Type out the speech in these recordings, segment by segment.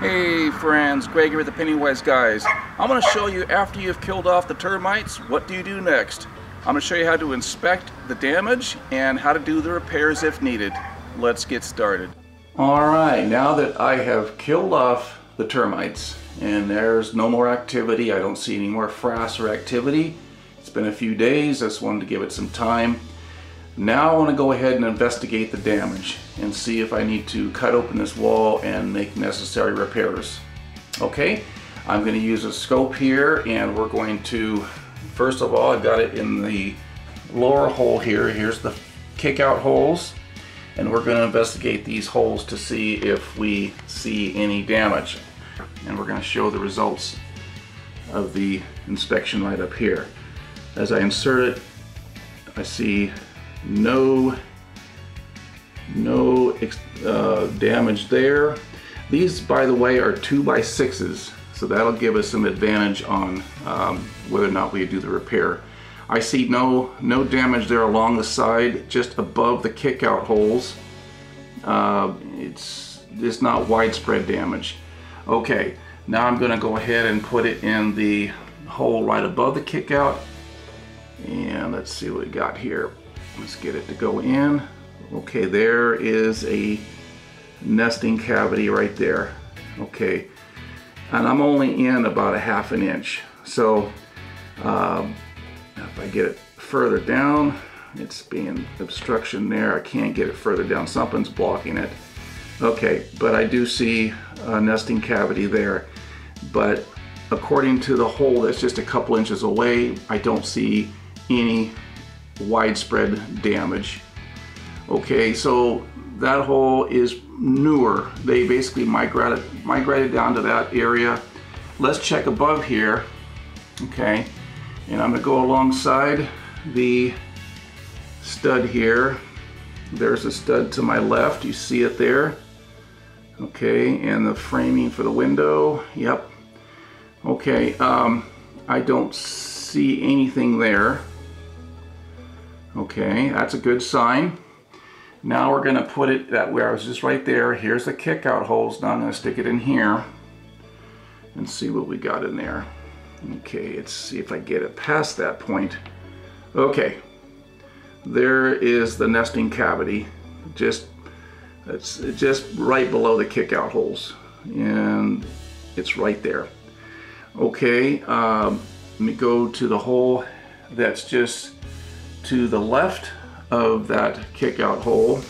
Hey friends, Greg here with the Penny Wise Guys. I'm going to show you after you've killed off the termites, what do you do next? I'm going to show you how to inspect the damage and how to do the repairs if needed. Let's get started. Alright, now that I have killed off the termites and there's no more activity, I don't see any more frass or activity. It's been a few days, I just wanted to give it some time. Now I want to go ahead and investigate the damage and see if I need to cut open this wall and make necessary repairs. Okay, I'm going to use a scope here and we're going to, first of all, I've got it in the lower hole here. Here's the kick out holes and we're going to investigate these holes to see if we see any damage. And we're going to show the results of the inspection right up here. As I insert it, I see no no uh, damage there. These, by the way, are two by sixes, so that'll give us some advantage on um, whether or not we do the repair. I see no no damage there along the side, just above the kick out holes. Uh, it's it's not widespread damage. Okay, now I'm going to go ahead and put it in the hole right above the kick out, and let's see what we got here. Let's get it to go in. Okay, there is a nesting cavity right there. Okay, and I'm only in about a half an inch. So um, if I get it further down, it's being obstruction there. I can't get it further down. Something's blocking it. Okay, but I do see a nesting cavity there. But according to the hole that's just a couple inches away, I don't see any widespread damage. Okay, so that hole is newer. They basically migrated, migrated down to that area. Let's check above here, okay? And I'm gonna go alongside the stud here. There's a stud to my left, you see it there. Okay, and the framing for the window, yep. Okay, um, I don't see anything there. Okay, that's a good sign. Now we're going to put it that where I was just right there. Here's the kick out holes. Now I'm to stick it in here and see what we got in there. Okay, let's see if I get it past that point. Okay, there is the nesting cavity. Just it's just right below the kick out holes and it's right there. Okay, um, let me go to the hole that's just to the left of that kick out hole.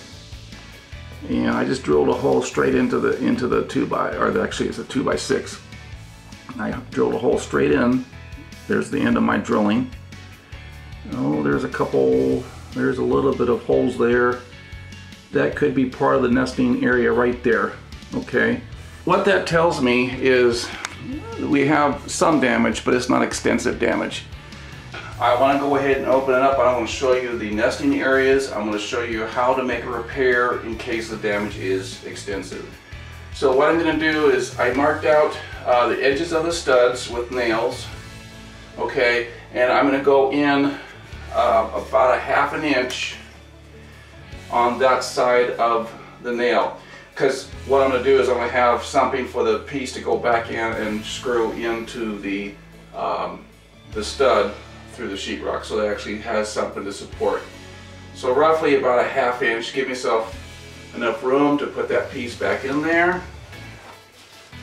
And I just drilled a hole straight into the into the 2 by or actually it's a 2 by 6 I drilled a hole straight in. There's the end of my drilling. Oh there's a couple there's a little bit of holes there. That could be part of the nesting area right there okay? What that tells me is we have some damage but it's not extensive damage I want to go ahead and open it up and I want to show you the nesting areas. I'm going to show you how to make a repair in case the damage is extensive. So what I'm going to do is I marked out uh, the edges of the studs with nails, okay, and I'm going to go in uh, about a half an inch on that side of the nail because what I'm going to do is I'm going to have something for the piece to go back in and screw into the um, the stud through the sheetrock so it actually has something to support. So roughly about a half inch, give yourself enough room to put that piece back in there.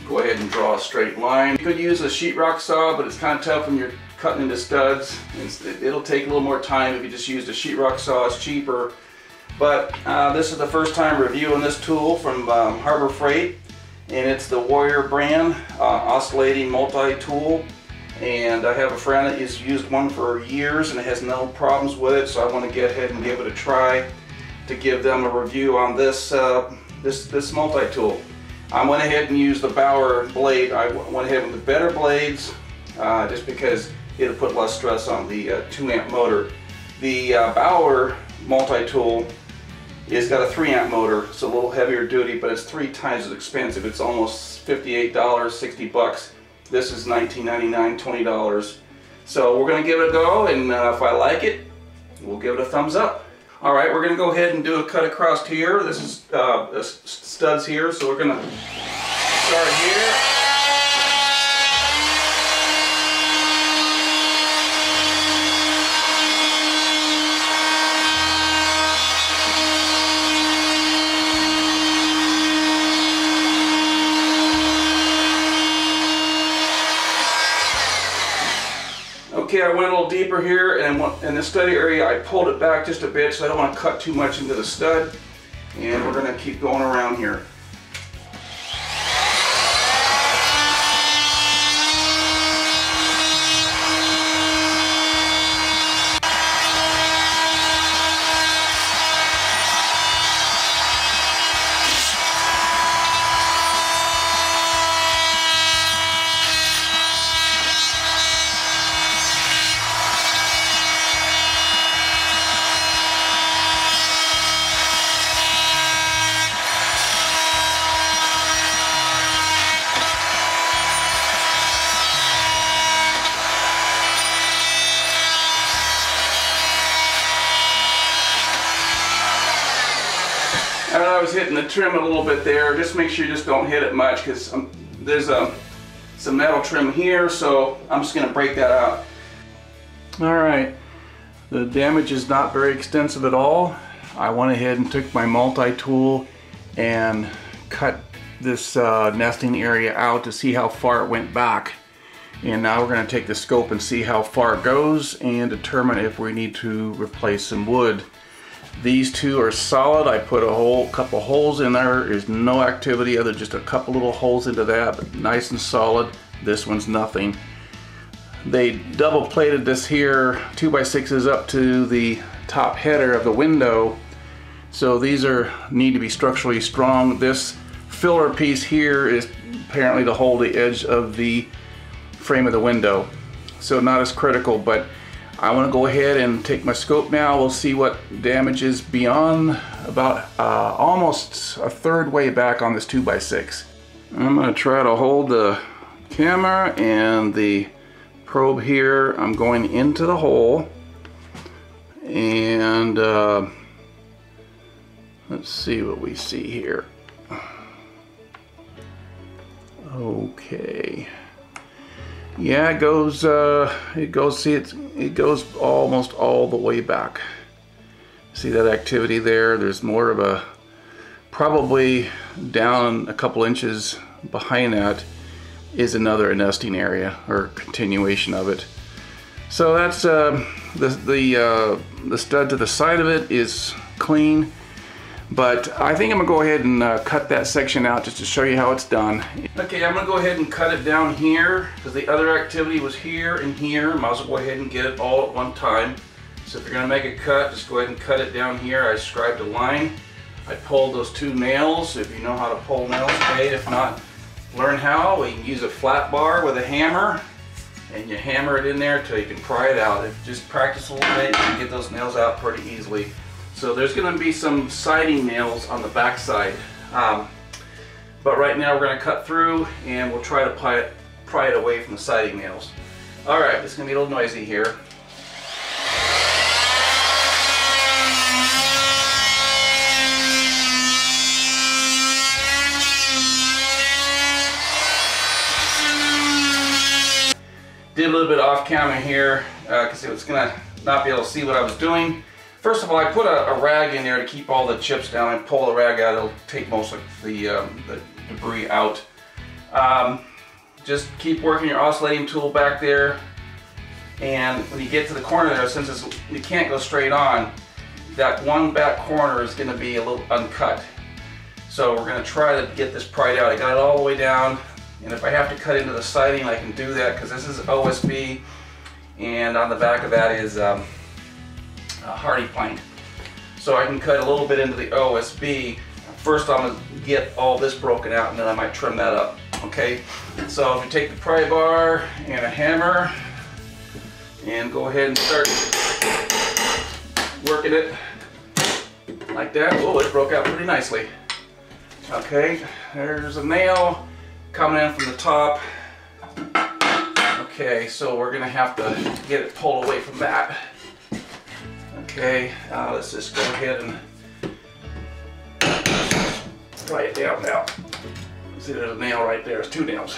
Go ahead and draw a straight line. You could use a sheetrock saw, but it's kind of tough when you're cutting into studs. It'll take a little more time if you just used a sheetrock saw, it's cheaper. But uh, this is the first time reviewing this tool from um, Harbor Freight, and it's the Warrior brand uh, oscillating multi-tool and I have a friend that has used one for years and has no problems with it so I want to get ahead and give it a try to give them a review on this uh, this this multi-tool. I went ahead and used the Bauer blade. I went ahead with the better blades uh, just because it'll put less stress on the uh, 2 amp motor. The uh, Bauer multi-tool is got a 3 amp motor. It's a little heavier duty but it's three times as expensive. It's almost $58, 60 bucks. This is $19.99, $20. So we're going to give it a go, and uh, if I like it, we'll give it a thumbs up. All right, we're going to go ahead and do a cut across here. This is uh, studs here, so we're going to start here. Okay, I went a little deeper here and in the study area I pulled it back just a bit so I don't want to cut too much into the stud. And we're going to keep going around here. I was hitting the trim a little bit there. Just make sure you just don't hit it much because um, there's a, some metal trim here, so I'm just going to break that out. All right, the damage is not very extensive at all. I went ahead and took my multi-tool and cut this uh, nesting area out to see how far it went back. And now we're going to take the scope and see how far it goes and determine if we need to replace some wood. These two are solid. I put a whole couple holes in there. There's no activity other than just a couple little holes into that, but nice and solid. This one's nothing. They double plated this here 2x6s up to the top header of the window. So these are need to be structurally strong. This filler piece here is apparently to hold the edge of the frame of the window. So not as critical, but I want to go ahead and take my scope now. We'll see what damage is beyond about uh, almost a third way back on this 2x6. I'm going to try to hold the camera and the probe here. I'm going into the hole and uh, let's see what we see here. Okay. Yeah, it goes. Uh, it goes. See, it it goes almost all the way back. See that activity there? There's more of a probably down a couple inches behind that is another nesting area or continuation of it. So that's uh, the the uh, the stud to the side of it is clean. But I think I'm gonna go ahead and uh, cut that section out just to show you how it's done. Okay, I'm gonna go ahead and cut it down here because the other activity was here and here. Might as well go ahead and get it all at one time. So if you're gonna make a cut, just go ahead and cut it down here. I scribed a line. I pulled those two nails. If you know how to pull nails, okay. If not, learn how. We can use a flat bar with a hammer and you hammer it in there until you can pry it out. If just practice a little bit, you can get those nails out pretty easily. So there's going to be some siding nails on the back side. Um, but right now we're going to cut through and we'll try to pry it, pry it away from the siding nails. Alright, it's going to be a little noisy here. Did a little bit off camera here because uh, it was going to not be able to see what I was doing. First of all, I put a, a, rag in there to keep all the chips down. I pull the rag out, it'll take most of the, um, the debris out. Um, just keep working your oscillating tool back there. And when you get to the corner there, since it's, you can't go straight on, that one back corner is going to be a little uncut. So we're going to try to get this pried out. I got it all the way down. And if I have to cut into the siding, I can do that because this is OSB. And on the back of that is um, uh, HardiePlank. So I can cut a little bit into the OSB. First I'm to get all this broken out and then I might trim that up. Okay, so if you take the pry bar and a hammer and go ahead and start working it like that. Oh, it broke out pretty nicely. Okay, there's a nail coming in from the top. Okay, so we're gonna have to get it pulled away from that. Okay, uh, let's just go ahead and write it down now. See, there's a nail right there. There's two nails.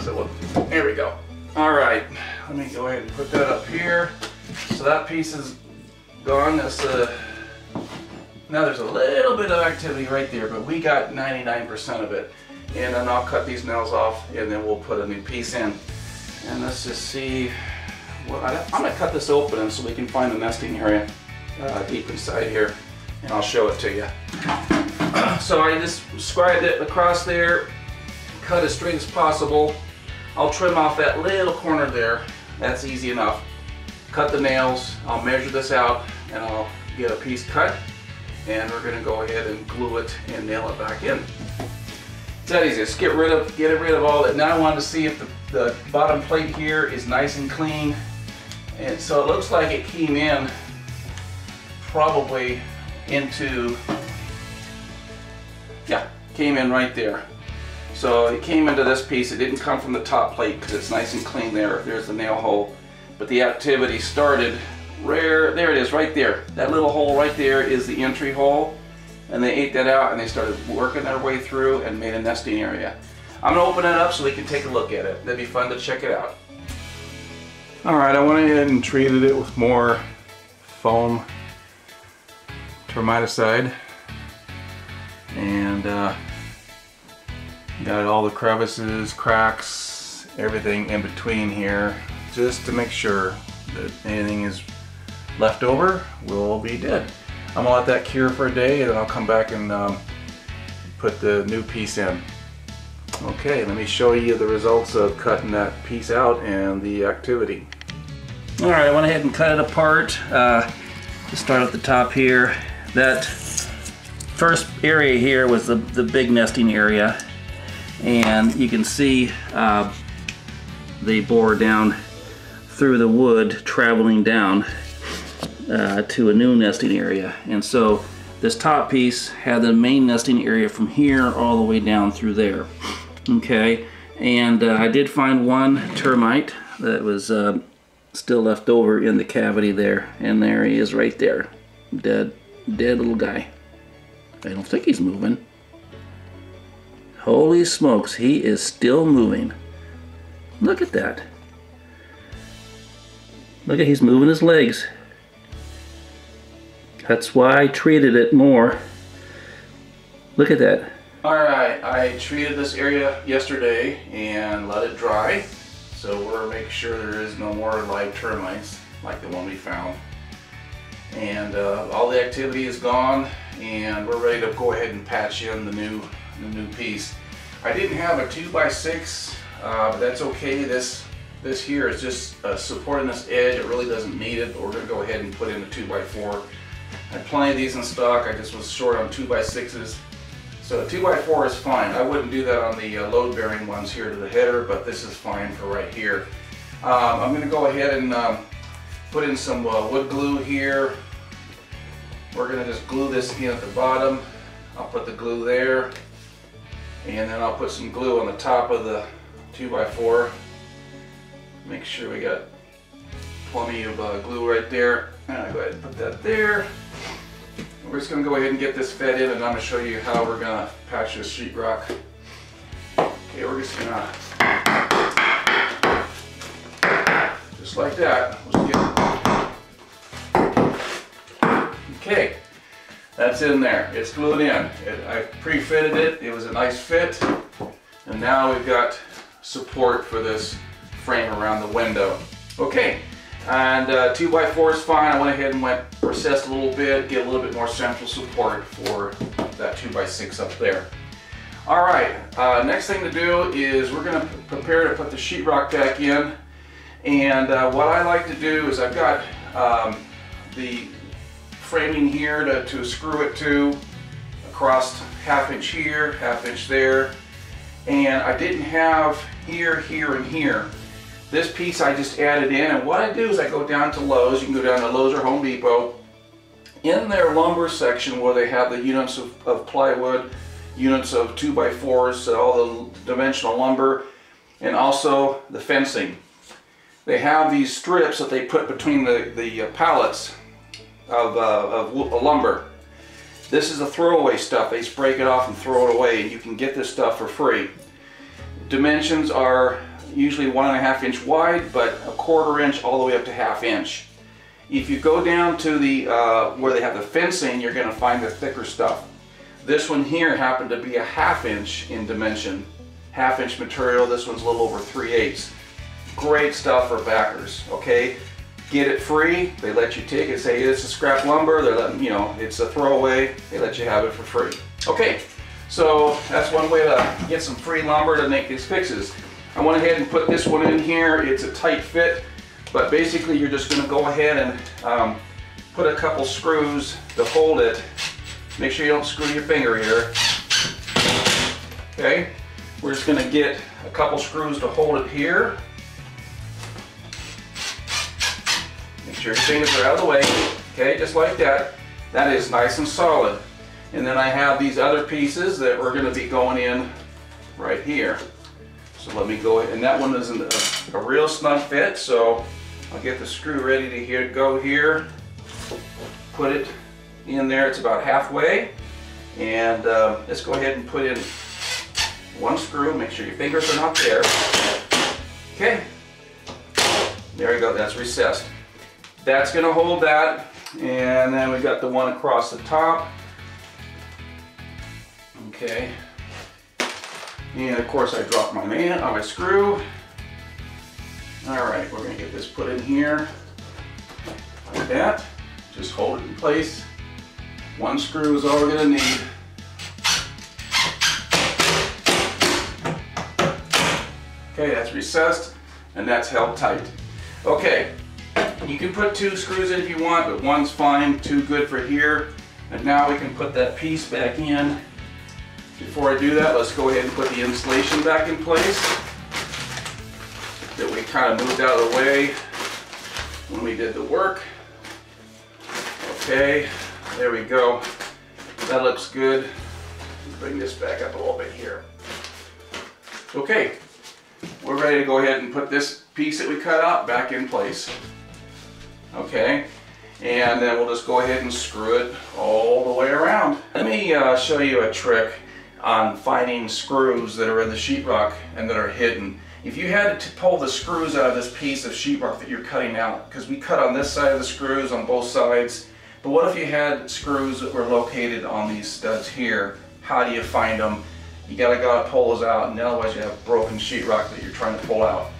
So there we go. All right, let me go ahead and put that up here. So that piece is gone. That's uh, now there's a little bit of activity right there, but we got 99% of it. And then I'll cut these nails off and then we'll put a new piece in. And let's just see. Well, I, am gonna cut this open so we can find the nesting area uh, deep inside here. And I'll show it to you. so I just scribed it across there, cut as straight as possible. I'll trim off that little corner there. That's easy enough. Cut the nails, I'll measure this out, and I'll get a piece cut. And we're gonna go ahead and glue it and nail it back in. It's that easy, just get rid of, get rid of all that. Now I wanted to see if the, the bottom plate here is nice and clean. And so it looks like it came in probably into, yeah, came in right there. So it came into this piece. It didn't come from the top plate because it's nice and clean there. There's the nail hole. But the activity started rare. There it is right there. That little hole right there is the entry hole. And they ate that out and they started working their way through and made a nesting area. I'm gonna open it up so we can take a look at it. That'd be fun to check it out. All right, I went ahead and treated it with more foam termiticide. And uh, Got all the crevices, cracks, everything in between here, just to make sure that anything is left over will be dead. I'm gonna let that cure for a day and then I'll come back and um, put the new piece in. Okay, let me show you the results of cutting that piece out and the activity. All right, I went ahead and cut it apart. Uh, to start at the top here, that first area here was the, the big nesting area and you can see uh, they bore down through the wood traveling down uh, to a new nesting area and so this top piece had the main nesting area from here all the way down through there okay and uh, I did find one termite that was uh, still left over in the cavity there and there he is right there dead dead little guy I don't think he's moving Holy smokes, he is still moving. Look at that. Look at he's moving his legs. That's why I treated it more. Look at that. Alright, I treated this area yesterday and let it dry. So we're making sure there is no more live termites like the one we found. And uh, all the activity is gone and we're ready to go ahead and patch in the new the new piece. I didn't have a 2x6, uh, but that's okay. This this here is just uh, supporting this edge. It really doesn't need it, but we're going to go ahead and put in a 2x4. I had plenty of these in stock. I just was short on 2x6s. So a 2x4 is fine. I wouldn't do that on the uh, load-bearing ones here to the header, but this is fine for right here. Um, I'm going to go ahead and um, put in some uh, wood glue here. We're going to just glue this in at the bottom. I'll put the glue there. And then I'll put some glue on the top of the 2x4. Make sure we got plenty of uh, glue right there. And I'll go ahead and put that there. We're just to go ahead and get this fed in and I'm to show you how we're to patch this sheetrock. Okay, we're just to, just like that. Okay, that's in there. It's glued in. It, I pre-fitted it. It was a nice fit. And now we've got support for this frame around the window. Okay, and uh, 2x4 is fine. I went ahead and went recessed a little bit, get a little bit more central support for that 2x6 up there. All right, uh, next thing to do is we're gonna prepare to put the sheetrock back in. And uh, what I like to do is I've got um, the framing here to, to screw it to across half inch here, half inch there. And I didn't have here, here, and here. This piece I just added in, and what I do is I go down to Lowe's, you can go down to Lowe's or Home Depot, in their lumber section where they have the units of, of plywood, units of 2x4s, all the dimensional lumber, and also the fencing. They have these strips that they put between the, the uh, pallets of, uh, of lumber. This is the throwaway stuff. They just break it off and throw it away. And you can get this stuff for free. Dimensions are usually one and a half inch wide, but a quarter inch all the way up to half inch. If you go down to the uh, where they have the fencing, you're going to find the thicker stuff. This one here happened to be a half inch in dimension. Half inch material, this one's a little over 3 eighths. Great stuff for backers, okay? Get it free, they let you take it, say it's a scrap lumber, they're letting, you know, it's a throwaway, they let you have it for free. Okay, so that's one way to get some free lumber to make these fixes. I went ahead and put this one in here, it's a tight fit, but basically you're just gonna go ahead and um, put a couple screws to hold it. Make sure you don't screw your finger here. Okay, we're just gonna get a couple screws to hold it here. Make sure your fingers are out of the way. Okay, just like that. That is nice and solid. And then I have these other pieces that we're gonna be going in right here. So let me go, and that one isn't a, a real snug fit, so I'll get the screw ready to here, go here. Put it in there, it's about halfway. And uh, let's go ahead and put in one screw, make sure your fingers are not there. Okay, there you go, that's recessed. That's gonna hold that. And then we got the one across the top. Okay. And of course I dropped my man oh, on my screw. All right, we're gonna get this put in here like that. Just hold it in place. One screw is all we're gonna need. Okay, that's recessed and that's held tight. Okay, you can put two screws in if you want, but one's fine, two good for here. And now we can put that piece back in. Before I do that, let's go ahead and put the insulation back in place that we kind of moved out of the way when we did the work. Okay, there we go. That looks good. Bring this back up a little bit here. Okay, we're ready to go ahead and put this piece that we cut out back in place. Okay, and then we'll just go ahead and screw it all the way around. Let me uh, show you a trick on finding screws that are in the sheetrock and that are hidden. If you had to pull the screws out of this piece of sheetrock that you're cutting out, because we cut on this side of the screws on both sides, but what if you had screws that were located on these studs here? How do you find them? You gotta gotta pull those out, and otherwise you have broken sheetrock that you're trying to pull out.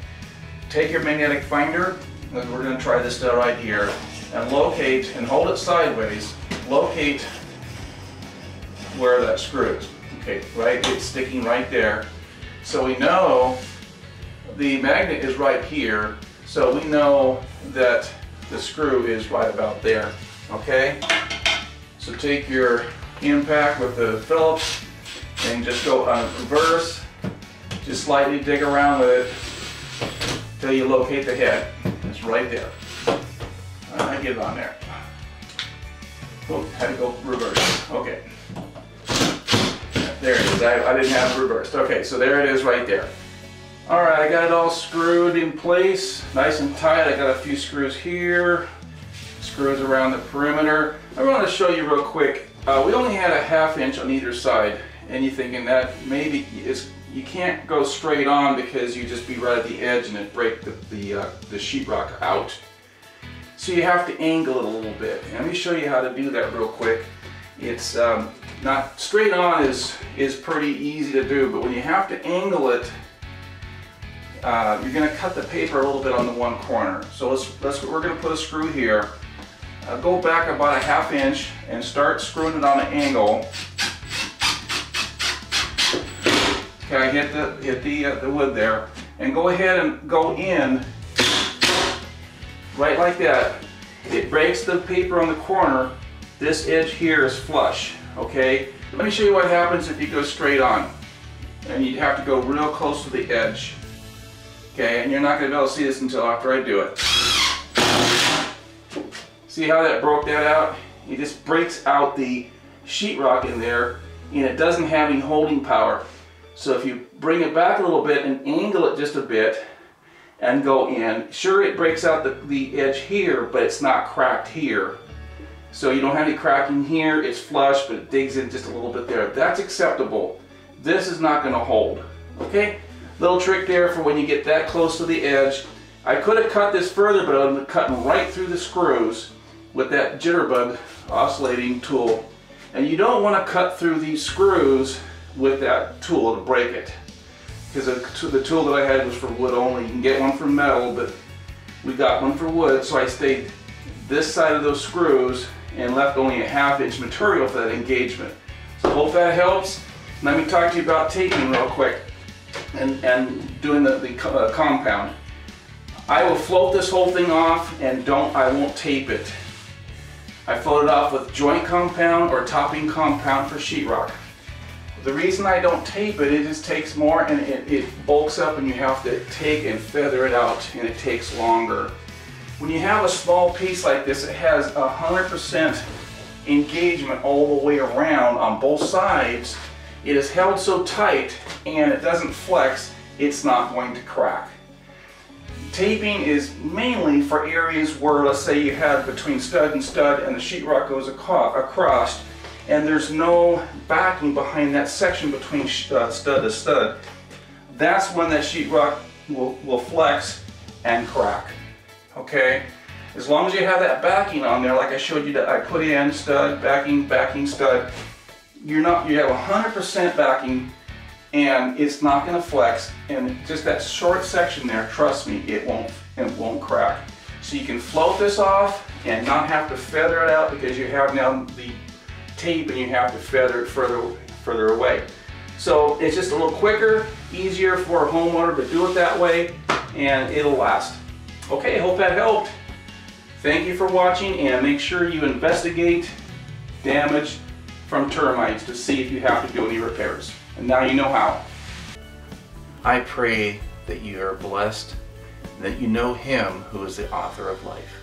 Take your magnetic finder, and we're gonna try this stud right here, and locate, and hold it sideways, locate where that screw is. Okay, right, it's sticking right there. So we know the magnet is right here, so we know that the screw is right about there, okay? So take your impact with the Phillips and just go on reverse, just slightly dig around with it till you locate the head. It's right there. I get it on there. Oh, had to go reverse. Okay. There it is. I, I didn't have it reversed. Okay, so there it is right there. All right, I got it all screwed in place, nice and tight. I got a few screws here, screws around the perimeter. I want to show you real quick. Uh, we only had a half inch on either side, and you're thinking that maybe it's, you can't go straight on because you just be right at the edge and it break the, the, uh, the sheetrock out. So you have to angle it a little bit. And let me show you how to do that real quick. It's um, not straight on is, is pretty easy to do, but when you have to angle it, uh, you're going to cut the paper a little bit on the one corner. So let's, let's we're going to put a screw here. Uh, go back about a half inch and start screwing it on an angle. Okay, hit the hit the uh, the wood there, and go ahead and go in right like that. It breaks the paper on the corner. This edge here is flush. Okay, let me show you what happens if you go straight on, and you have to go real close to the edge. Okay, and you're not going to be able to see this until after I do it. See how that broke that out? It just breaks out the sheetrock in there and it doesn't have any holding power. So if you bring it back a little bit and angle it just a bit and go in, sure it breaks out the, the edge here, but it's not cracked here. So you don't have any cracking here, it's flush, but it digs in just a little bit there. That's acceptable. This is not gonna hold, okay? Little trick there for when you get that close to the edge. I could have cut this further, but I'm cutting right through the screws with that jitterbug oscillating tool. And you don't want to cut through these screws with that tool to break it. Because the tool that I had was for wood only. You can get one for metal, but we got one for wood, so I stayed this side of those screws and left only a half inch material for that engagement. So hope that helps. Let me talk to you about taping real quick and, and doing the, the uh, compound. I will float this whole thing off and don't, I won't tape it. I float it off with joint compound or topping compound for sheetrock. The reason I don't tape it, it just takes more and it, it bulks up and you have to take and feather it out and it takes longer. When you have a small piece like this, it has 100% engagement all the way around on both sides. It is held so tight and it doesn't flex, it's not going to crack. Taping is mainly for areas where, let's say you have between stud and stud and the sheetrock goes across and there's no backing behind that section between uh, stud to stud. That's when that sheetrock will, will flex and crack, okay? As long as you have that backing on there, like I showed you that I put in stud, backing, backing, stud, you're not, you have 100% backing and it's not going to flex and just that short section there trust me it won't it won't crack. So you can float this off and not have to feather it out because you have now the tape and you have to feather it further further away. So it's just a little quicker easier for a homeowner to do it that way and it'll last okay hope that helped thank you for watching and make sure you investigate damage from termites to see if you have to do any repairs and now you know how. I pray that you are blessed and that you know Him who is the author of life.